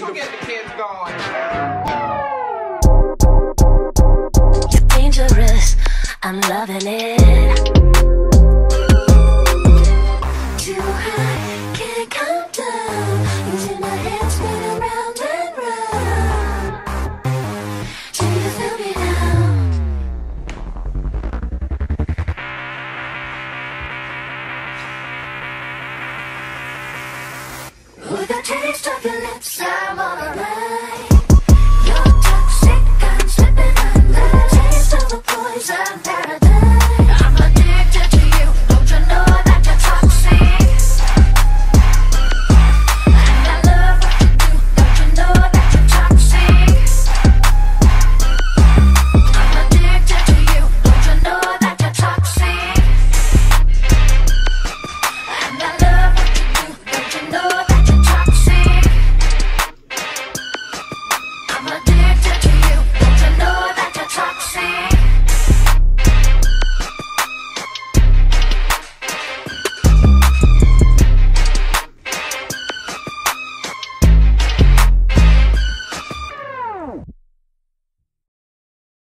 Get the kids going. You're dangerous, I'm loving it. The taste of your lips, I'm on